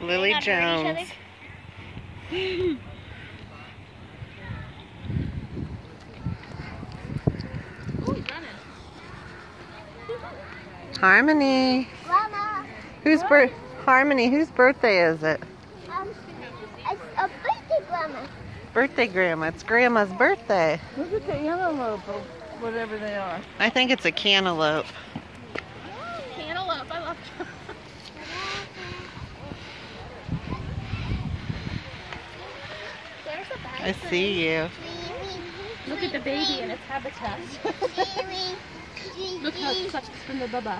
Lily not hurt each Jones. Ooh, he's running. Harmony. Grandma, Whose bir- Harmony, whose birthday is it? um, it's a birthday, Grandma. Birthday grandma. It's grandma's birthday. Look at the antelope or whatever they are. I think it's a cantaloupe. Cantaloupe. I love There's a bag. I see you. Look at the baby in its habitat. Look how it sucks from the baba.